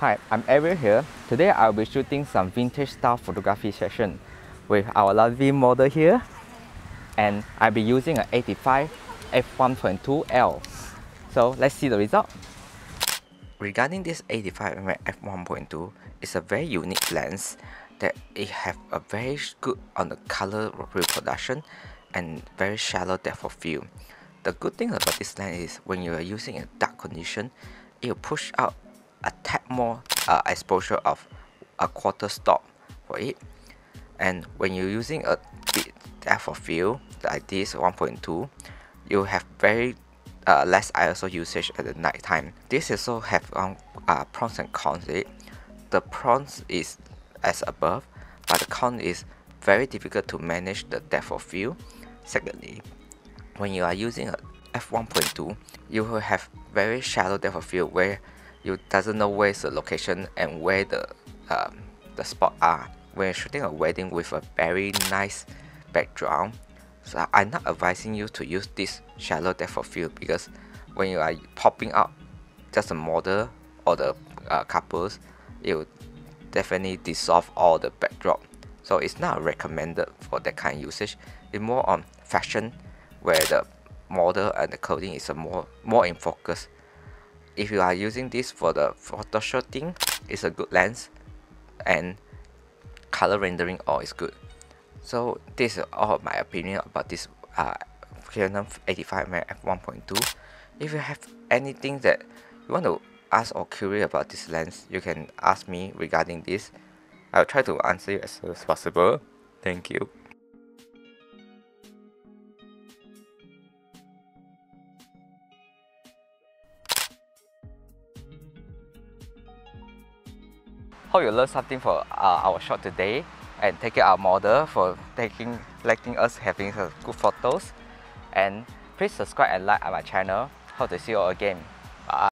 Hi, I'm Ariel here. Today I'll be shooting some vintage style photography session with our lovely model here and I'll be using an 85 f1.2L. So let's see the result. Regarding this 85mm f1.2, it's a very unique lens that it have a very good on the color reproduction and very shallow depth of field. The good thing about this lens is when you are using a dark condition, it will push out a tad more uh, exposure of a quarter stop for it. And when you're using a bit depth of field like this 1.2, you have very uh, less ISO usage at the night time. This also have um, uh, pros and cons. It the pros is as above, but the con is very difficult to manage the depth of field. Secondly, when you are using a f1.2, you will have very shallow depth of field where you doesn't know where's the location and where the um, the spot are. When you're shooting a wedding with a very nice background, so I'm not advising you to use this shallow depth of field because when you are popping up just a model or the uh, couples, it will definitely dissolve all the backdrop. So it's not recommended for that kind of usage. It's more on fashion where the model and the clothing is more more in focus. If you are using this for the photo shooting, it's a good lens and color rendering all is good. So this is all my opinion about this uh, Canon 85mm f1.2. If you have anything that you want to ask or curious about this lens, you can ask me regarding this. I'll try to answer you as soon as possible. Thank you. Hope you learned something for uh, our shot today and thank you our model for taking letting us having good photos and please subscribe and like our channel. Hope to see you all again.